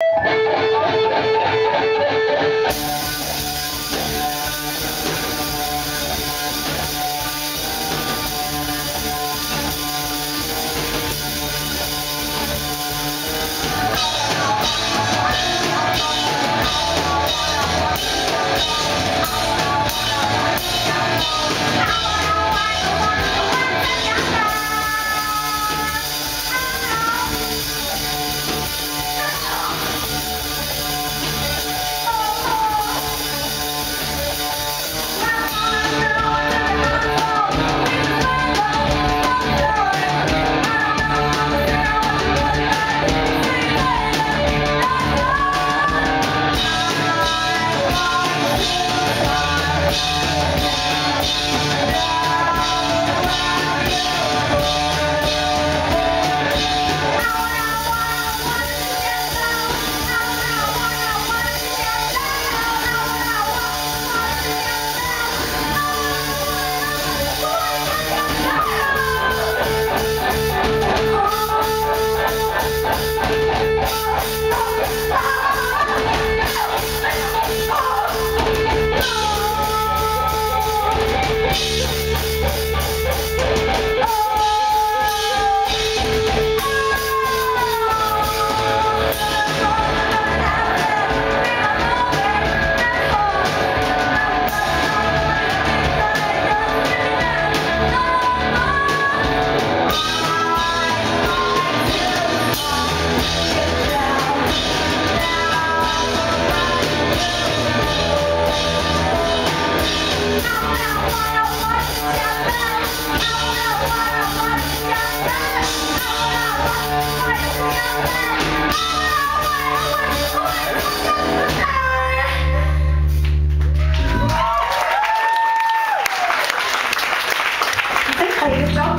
Thank you. Yes. 还有一个小